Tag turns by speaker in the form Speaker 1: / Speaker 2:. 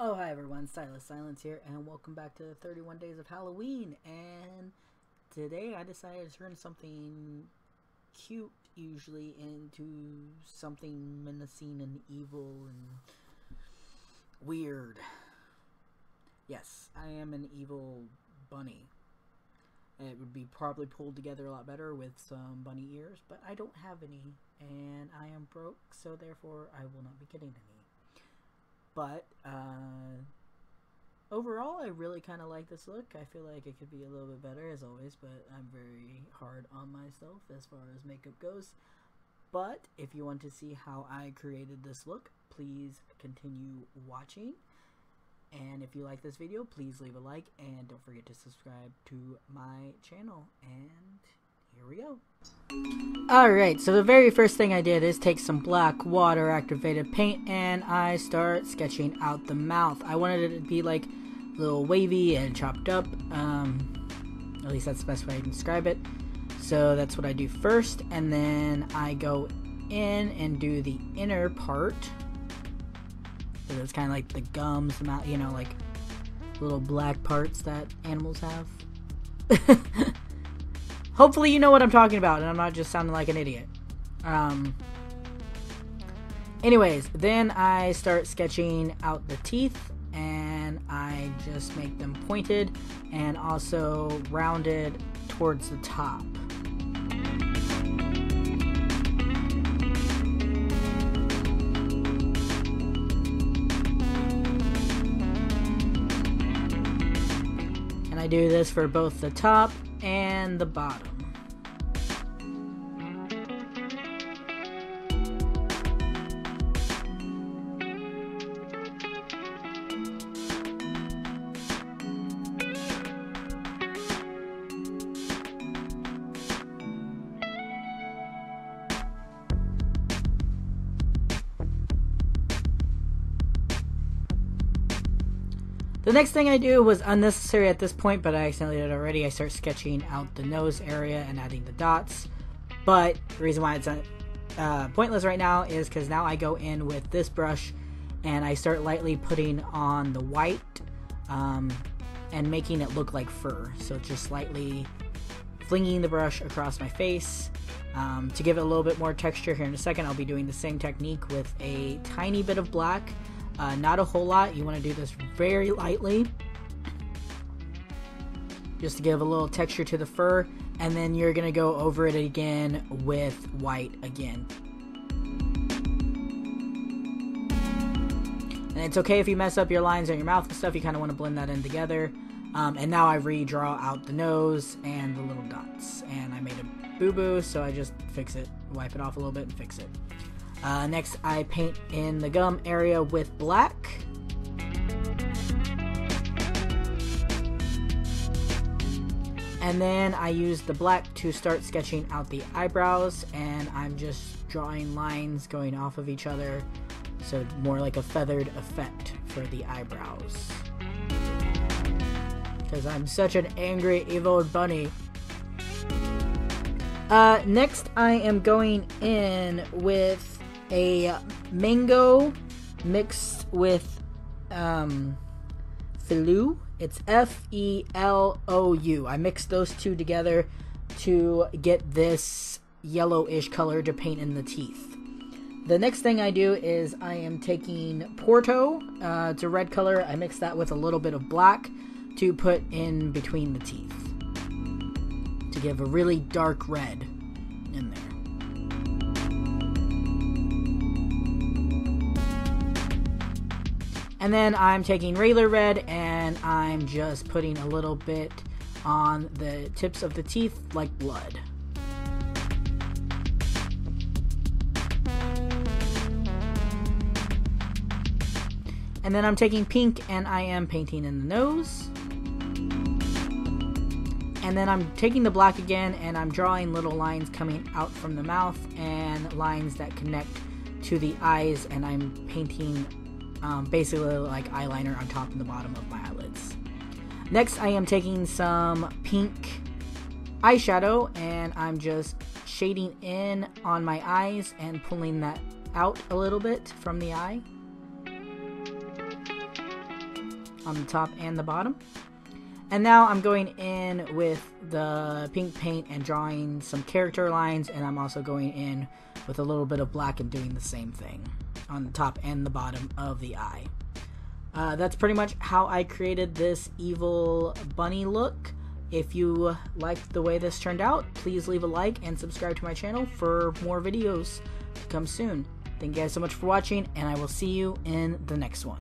Speaker 1: Oh, hi everyone, Silas Silence here, and welcome back to the 31 Days of Halloween. And today I decided to turn something cute, usually, into something menacing and evil and weird. Yes, I am an evil bunny. It would be probably pulled together a lot better with some bunny ears, but I don't have any, and I am broke, so therefore I will not be getting any. But uh, overall, I really kind of like this look. I feel like it could be a little bit better as always, but I'm very hard on myself as far as makeup goes. But if you want to see how I created this look, please continue watching. And if you like this video, please leave a like and don't forget to subscribe to my channel. And here we go. Alright, so the very first thing I did is take some black water activated paint and I start sketching out the mouth. I wanted it to be like a little wavy and chopped up. Um, at least that's the best way I can describe it. So that's what I do first, and then I go in and do the inner part. So it's kind of like the gums, the mouth, you know, like little black parts that animals have. Hopefully you know what I'm talking about and I'm not just sounding like an idiot. Um, anyways, then I start sketching out the teeth and I just make them pointed and also rounded towards the top. And I do this for both the top and the bottom. The next thing I do was unnecessary at this point, but I accidentally did it already. I start sketching out the nose area and adding the dots. But the reason why it's uh, pointless right now is because now I go in with this brush and I start lightly putting on the white um, and making it look like fur. So just slightly flinging the brush across my face. Um, to give it a little bit more texture here in a second, I'll be doing the same technique with a tiny bit of black uh, not a whole lot. You want to do this very lightly. Just to give a little texture to the fur. And then you're going to go over it again with white again. And it's okay if you mess up your lines on your mouth and stuff. You kind of want to blend that in together. Um, and now I redraw out the nose and the little dots. And I made a boo-boo, so I just fix it, wipe it off a little bit and fix it. Uh, next, I paint in the gum area with black. And then I use the black to start sketching out the eyebrows, and I'm just drawing lines going off of each other, so more like a feathered effect for the eyebrows. Because I'm such an angry, evil bunny. Uh, next, I am going in with a mango mixed with um, Felou. It's F E L O U. I mixed those two together to get this yellowish color to paint in the teeth. The next thing I do is I am taking Porto, uh, it's a red color. I mix that with a little bit of black to put in between the teeth to give a really dark red in there. And then I'm taking Raylar Red and I'm just putting a little bit on the tips of the teeth like blood. And then I'm taking pink and I am painting in the nose. And then I'm taking the black again and I'm drawing little lines coming out from the mouth and lines that connect to the eyes and I'm painting um, basically like eyeliner on top and the bottom of my eyelids. Next, I am taking some pink eyeshadow and I'm just shading in on my eyes and pulling that out a little bit from the eye. on the top and the bottom. And now I'm going in with the pink paint and drawing some character lines, and I'm also going in with a little bit of black and doing the same thing on the top and the bottom of the eye. Uh, that's pretty much how I created this evil bunny look. If you liked the way this turned out, please leave a like and subscribe to my channel for more videos to come soon. Thank you guys so much for watching, and I will see you in the next one.